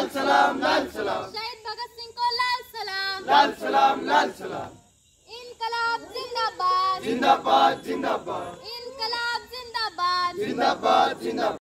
लाल सलाम लाल सलाम। शहीद भगत सिंह को लाल सलाम। लाल सलाम लाल सलाम। इनकलाब जिंदाबाद। जिंदाबाद जिंदाबाद। इनकलाब जिंदाबाद। जिंदाबाद जिंदाबाद।